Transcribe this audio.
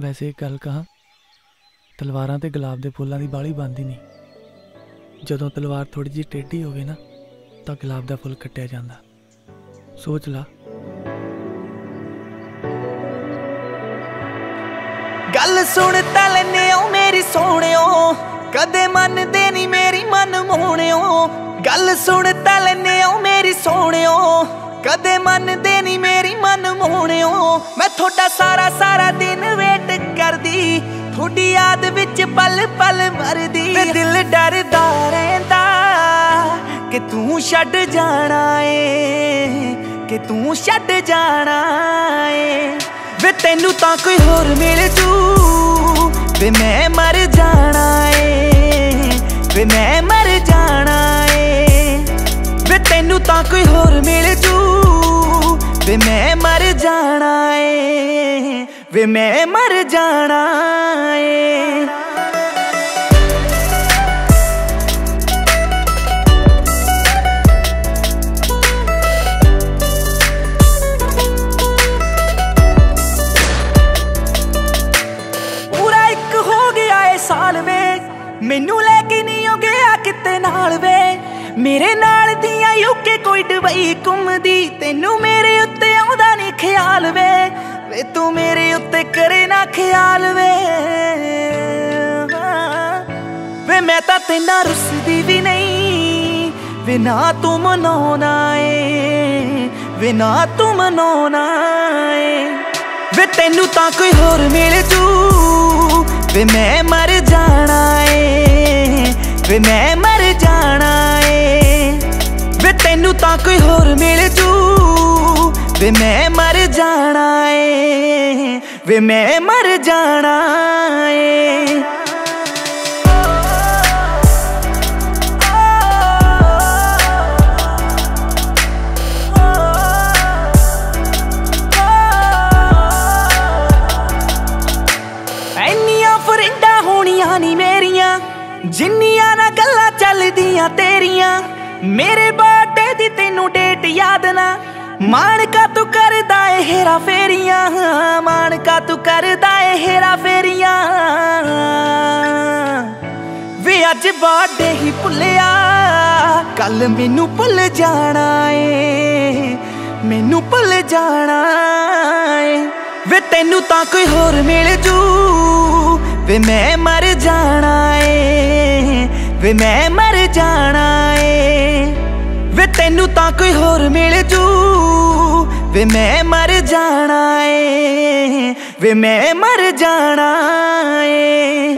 ਵੈਸੇ ਇੱਕ ਗੱਲ ਕਹਾਂ, ਤਲਵਾਰਾਂ ਤੇ ਗੁਲਾਬ ਦੇ ਫੁੱਲਾਂ ਦੀ ਬਾਲੀ ਬੰਦੀ ਨਹੀਂ। ਜਦੋਂ ਤਲਵਾਰ ਥੋੜੀ ਜਿਹੀ ਟੇਢੀ ਹੋਵੇ ਨਾ, ਤਾਂ ਗੁਲਾਬ ਦਾ ਫੁੱਲ ਕੱਟਿਆ ਜਾਂਦਾ। ਸੋਚ ਲਾ। ਗੱਲ ਸੁਣ ਤਾਂ ਲੈਨੇ ਓ ਮੇਰੀ ਸੋਹਣਿਓ, ਕਦੇ ਮੰਨਦੇ ਨਹੀਂ ਮੇਰੀ ਮਨ ਮੋਹਣਿਓ ਗੱਲ ਸੁਣ ਤਾਂ ਲੈਨੇ ਓ ਮੇਰੀ ਸੋਹਣਿਓ, ਕਦੇ ਮੰਨਦੇ ਨਹੀਂ ਮੇਰੀ ਮਨ ਮੋਹਣਿਓ ਮੈਂ ਤੁਹਾਡਾ ਸਾਰਾ ਵਿੱਚ ਪਲ ਪਲ ਮਰਦੀ ਤੇ ਦਿਲ ਡਰਦਾ ਰਹਿੰਦਾ ਕਿ ਤੂੰ ਛੱਡ ਜਾਣਾ ਏ, ਕਿ ਤੂੰ ਛੱਡ ਜਾਣਾ ਏ। ਵੇ ਤੈਨੂੰ ਤਾਂ ਕੋਈ ਹੋਰ ਮਿਲ ਜੂ, ਵੇ ਮੈਂ ਮਰ ਜਾਣਾ ਏ, ਵੇ ਮੈਂ ਮਰ ਜਾਣਾ ਏ। ਵੇ ਤੈਨੂੰ ਤਾਂ ਕੋਈ ਹੋਰ ਮਿਲ ਜੂ, ਵੇ ਮੈਂ ਮਰ ਜਾਣਾ ਏ, ਵੇ ਮੈਂ ਮਰ ਜਾਣਾ ਏ। ਮੈਨੂੰ ਲੈ ਕੇ ਨਹੀਂ ਹੋ ਗਿਆ ਕਿਤੇ ਨਾਲ ਵੇ। ਮੇਰੇ ਨਾਲ ਦੀਆਂ ਯੂਕੇ ਕੋਈ ਡਬਈ ਘੁੰਮਦੀ, ਤੈਨੂੰ ਮੇਰੇ ਉੱਤੇ ਆਉਂਦਾ ਨਹੀਂ ਖਿਆਲ ਵੇ। ਵੇ ਤੂੰ ਮੇਰੇ ਉੱਤੇ ਕਰੇ ਨਾ ਖਿਆਲ ਵੇ। ਵੇ ਮੈਂ ਤਾਂ ਤੈਨਾਂ ਰੁੱਸਦੀ ਵੀ ਨਹੀਂ। ਵੇ ਨਾ ਤੂੰ ਮਨਾਉਣਾ ਏ। ਵੇ ਨਾ ਤੂੰ ਮਨਾਉਣਾ ਏ। ਵੇ ਤੈਨੂੰ ਤਾਂ ਕੋਈ ਹੋਰ ਮਿਲ ਜੂ। ਵੇ ਮੈਂ ਮਰ ਜਾਣਾ ਵੇ ਮੈਂ ਮਰ ਜਾਣਾ ਏ। ਵੇ ਤੈਨੂੰ ਤਾਂ ਕੋਈ ਹੋਰ ਮਿਲ ਜੂ। ਵੇ ਮੈਂ ਮਰ ਜਾਣਾ ਏ। ਵੇ ਮੈਂ ਮਰ ਜਾਣਾ ਏ। ਜਿੰਨੀਆਂ ਨਾ ਗੱਲਾਂ ਚੱਲਦੀਆਂ ਤੇਰੀਆਂ, ਮੇਰੇ ਬਰਥਡੇ ਦੀ ਤੈਨੂੰ ਡੇਟ ਯਾਦ ਨਾ। ਮਾਣਕਾ ਤੂੰ ਕਰਦਾ ਏ ਹੇਰਾ ਫੇਰੀਆਂ ਮਾਣਕਾ ਤੂੰ ਕਰਦਾ ਏ ਹੇਰਾ ਫੇਰੀਆਂ। ਵੇ ਅੱਜ ਬਰਥਡੇ ਹੀ ਭੁੱਲਿਆ, ਕੱਲ ਮੈਨੂੰ ਭੁੱਲ ਜਾਣਾ ਏ, ਮੈਨੂੰ ਭੁੱਲ ਜਾਣਾ ਏ। ਵੇ ਤੈਨੂੰ ਤਾਂ ਕੋਈ ਹੋਰ ਮਿਲ ਜੂ, ਵੇ ਮੈਂ ਮਰ ਜਾਣਾ ਵੇ ਮੈਂ ਮਰ ਜਾਣਾ ਏ। ਵੇ ਤੈਨੂੰ ਤਾਂ ਕੋਈ ਹੋਰ ਮਿਲ ਜੂ। ਵੇ ਮੈਂ ਮਰ ਜਾਣਾ ਏ। ਵੇ ਮੈਂ ਮਰ ਜਾਣਾ ਏ।